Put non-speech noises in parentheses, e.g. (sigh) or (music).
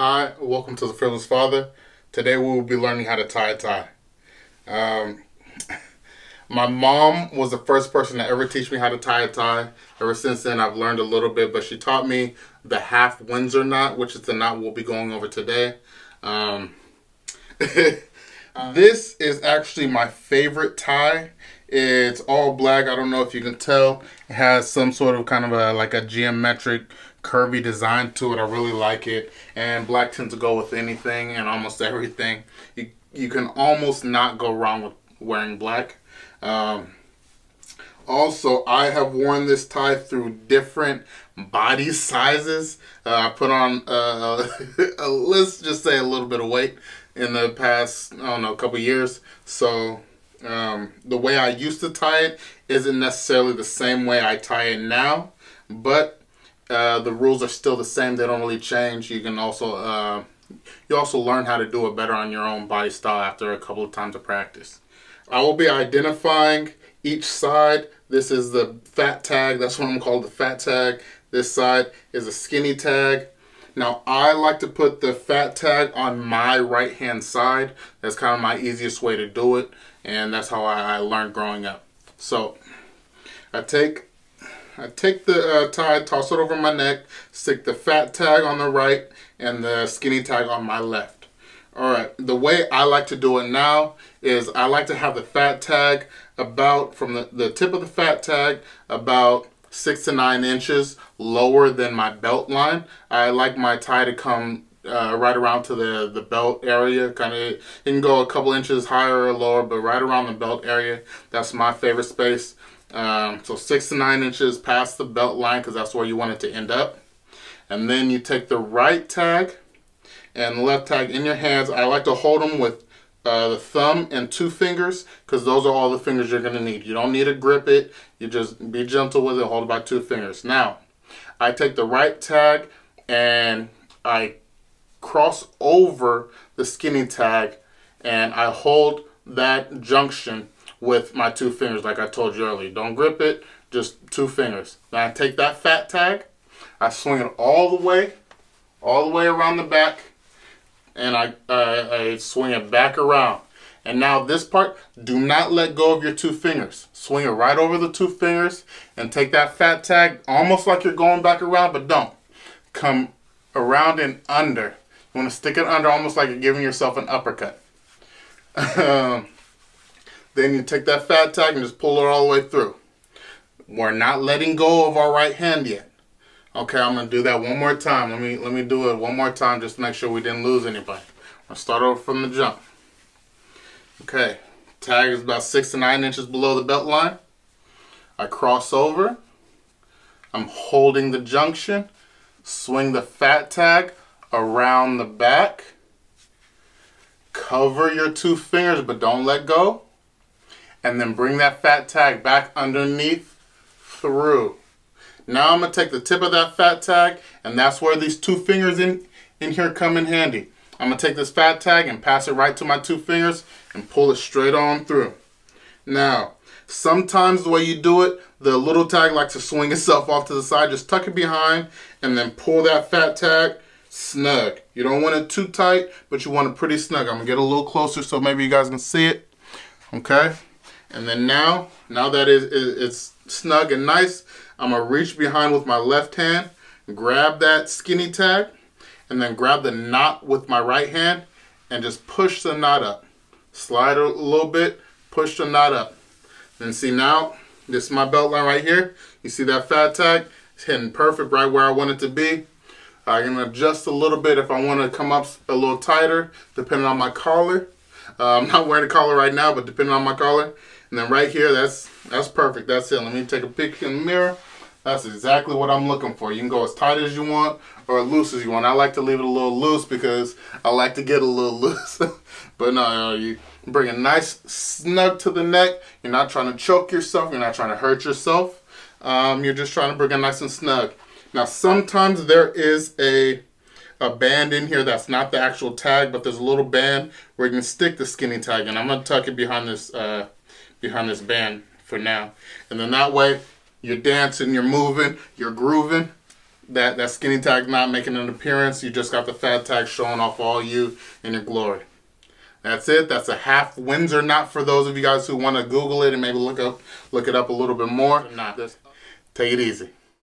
Hi, welcome to the Frivolous Father. Today we will be learning how to tie a tie. Um, (laughs) my mom was the first person to ever teach me how to tie a tie. Ever since then, I've learned a little bit, but she taught me the half Windsor knot, which is the knot we'll be going over today. Um, (laughs) this is actually my favorite tie. It's all black. I don't know if you can tell. It has some sort of kind of a like a geometric curvy design to it. I really like it. And black tends to go with anything and almost (laughs) everything. You, you can almost not go wrong with wearing black. Um, also, I have worn this tie through different body sizes. Uh, I put on, uh, (laughs) let's just say a little bit of weight in the past, I don't know, a couple years. So um, the way I used to tie it isn't necessarily the same way I tie it now, but uh, the rules are still the same. They don't really change. You can also uh, you also learn how to do it better on your own body style after a couple of times of practice. I will be identifying each side. This is the fat tag. That's what I'm called the fat tag. This side is a skinny tag. Now I like to put the fat tag on my right hand side. That's kind of my easiest way to do it. And that's how I, I learned growing up. So I take I take the uh, tie, toss it over my neck, stick the fat tag on the right and the skinny tag on my left. All right, the way I like to do it now is I like to have the fat tag about from the, the tip of the fat tag about six to nine inches lower than my belt line. I like my tie to come uh, right around to the, the belt area. Kind of, it can go a couple inches higher or lower, but right around the belt area. That's my favorite space. Um, so six to nine inches past the belt line because that's where you want it to end up. And then you take the right tag and left tag in your hands. I like to hold them with uh, the thumb and two fingers because those are all the fingers you're going to need. You don't need to grip it. You just be gentle with it. Hold it by two fingers. Now, I take the right tag and I cross over the skinny tag and I hold that junction with my two fingers like I told you earlier. Don't grip it, just two fingers. Then I take that fat tag, I swing it all the way, all the way around the back, and I, I swing it back around. And now this part, do not let go of your two fingers. Swing it right over the two fingers and take that fat tag almost like you're going back around, but don't. Come around and under. You want to stick it under almost like you're giving yourself an uppercut. (laughs) Um, Then you take that fat tag and just pull it all the way through. We're not letting go of our right hand yet. Okay, I'm gonna do that one more time. Let me let me do it one more time just to make sure we didn't lose anybody. I'll start over from the jump. Okay, tag is about six to nine inches below the belt line. I cross over. I'm holding the junction. Swing the fat tag around the back. Cover your two fingers, but don't let go and then bring that fat tag back underneath through. Now I'm going to take the tip of that fat tag and that's where these two fingers in, in here come in handy. I'm going to take this fat tag and pass it right to my two fingers and pull it straight on through. Now, sometimes the way you do it, the little tag likes to swing (laughs) itself off to the side. Just tuck it behind and then pull that fat tag snug. You don't want it too tight, but you want it pretty snug. I'm going to get a little closer so maybe you guys can see it. Okay. And then now, now that it, it's snug and nice, I'm gonna reach behind with my left hand, grab that skinny tag, and then grab the knot with my right hand and just push the knot up. Slide a little bit, push the knot up. Then see now, this is my belt line right here. You see that fat tag? It's hitting perfect right where I want it to be. I can adjust a little bit if I want to come up a little tighter, depending on my collar. Uh, I'm not wearing a collar right now, but depending on my collar, and then right here, that's that's perfect. That's it. Let me take a picture in the mirror. That's exactly what I'm looking for. You can go as tight as you want or loose as you want. I like to leave it a little loose because I like to get a little (laughs) loose. but no, you bring it nice snug to the neck. You're not trying to choke yourself. You're not trying to hurt yourself. Um, you're just trying to bring it nice and snug. Now, sometimes there is a a band in here that's not the actual tag, but there's a little band where you can stick the skinny tag, and I'm gonna tuck it behind this uh, behind this band for now. And then that way, you're dancing, you're moving, you're grooving. that, that skinny tag not making an appearance. You just got the fat tag showing off all you in your glory. That's it. That's a half Windsor knot for those of you guys who want to Google it and maybe look up look it up a little bit more. Not. Take it easy.